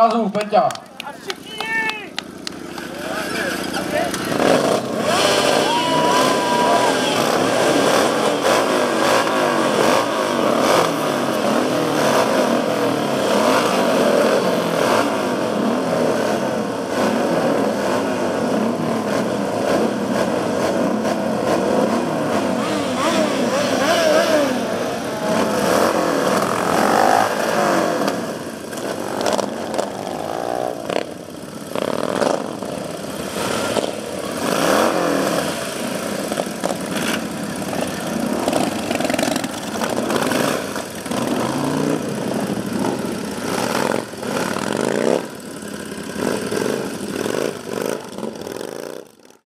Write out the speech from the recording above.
二十五分，交